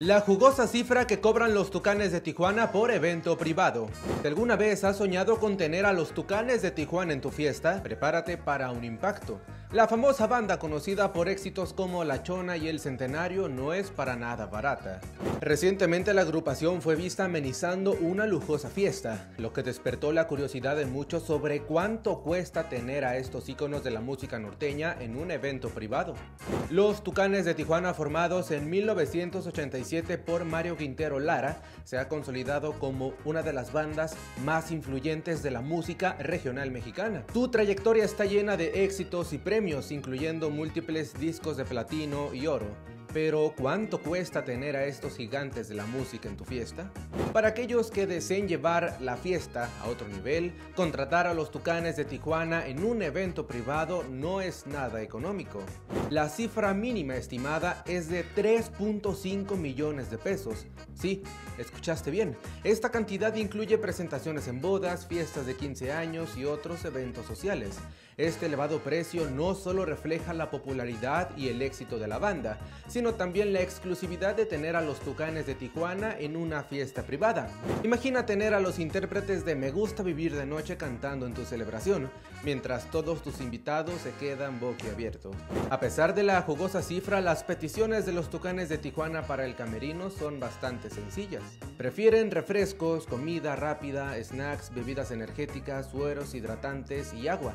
La jugosa cifra que cobran los Tucanes de Tijuana por evento privado. Si alguna vez has soñado con tener a los Tucanes de Tijuana en tu fiesta, prepárate para un impacto. La famosa banda conocida por éxitos como La Chona y El Centenario no es para nada barata. Recientemente la agrupación fue vista amenizando una lujosa fiesta, lo que despertó la curiosidad de muchos sobre cuánto cuesta tener a estos íconos de la música norteña en un evento privado. Los Tucanes de Tijuana formados en 1987 por Mario Quintero Lara se ha consolidado como una de las bandas más influyentes de la música regional mexicana. Su trayectoria está llena de éxitos y premios incluyendo múltiples discos de platino y oro. Pero ¿cuánto cuesta tener a estos gigantes de la música en tu fiesta? Para aquellos que deseen llevar la fiesta a otro nivel, contratar a los Tucanes de Tijuana en un evento privado no es nada económico. La cifra mínima estimada es de 3.5 millones de pesos. Sí, escuchaste bien. Esta cantidad incluye presentaciones en bodas, fiestas de 15 años y otros eventos sociales. Este elevado precio no solo refleja la popularidad y el éxito de la banda, sino también la exclusividad de tener a los Tucanes de Tijuana en una fiesta privada. Imagina tener a los intérpretes de Me Gusta Vivir de Noche cantando en tu celebración, mientras todos tus invitados se quedan boquiabiertos. A pesar de la jugosa cifra, las peticiones de los Tucanes de Tijuana para el camerino son bastante sencillas. Prefieren refrescos, comida rápida, snacks, bebidas energéticas, sueros hidratantes y agua.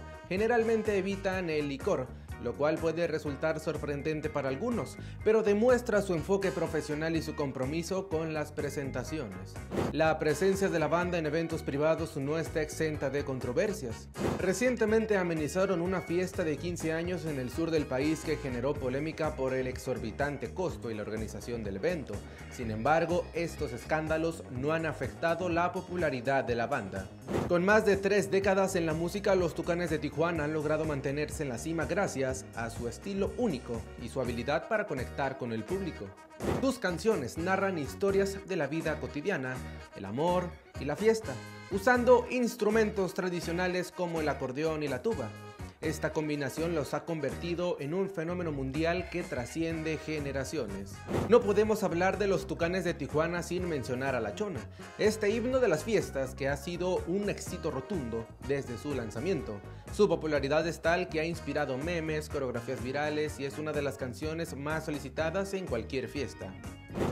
Generalmente evitan el licor, lo cual puede resultar sorprendente para algunos, pero demuestra su enfoque profesional y su compromiso con las presentaciones. La presencia de la banda en eventos privados no está exenta de controversias. Recientemente amenizaron una fiesta de 15 años en el sur del país que generó polémica por el exorbitante costo y la organización del evento. Sin embargo, estos escándalos no han afectado la popularidad de la banda. Con más de tres décadas en la música, los Tucanes de Tijuana han logrado mantenerse en la cima gracias a su estilo único y su habilidad para conectar con el público. Sus canciones narran historias de la vida cotidiana, el amor y la fiesta, usando instrumentos tradicionales como el acordeón y la tuba. Esta combinación los ha convertido en un fenómeno mundial que trasciende generaciones. No podemos hablar de los Tucanes de Tijuana sin mencionar a La Chona, este himno de las fiestas que ha sido un éxito rotundo desde su lanzamiento. Su popularidad es tal que ha inspirado memes, coreografías virales y es una de las canciones más solicitadas en cualquier fiesta.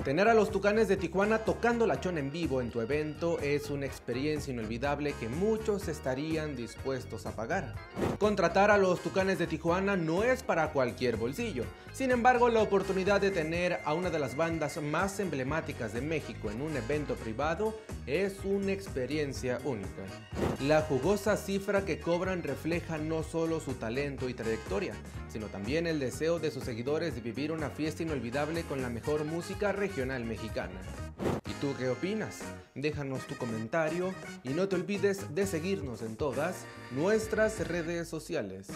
Tener a los Tucanes de Tijuana tocando la chona en vivo en tu evento es una experiencia inolvidable que muchos estarían dispuestos a pagar. Contratar a los Tucanes de Tijuana no es para cualquier bolsillo, sin embargo la oportunidad de tener a una de las bandas más emblemáticas de México en un evento privado es una experiencia única. La jugosa cifra que cobran refleja no solo su talento y trayectoria, sino también el deseo de sus seguidores de vivir una fiesta inolvidable con la mejor música regional mexicana. ¿Y tú qué opinas? Déjanos tu comentario y no te olvides de seguirnos en todas nuestras redes sociales.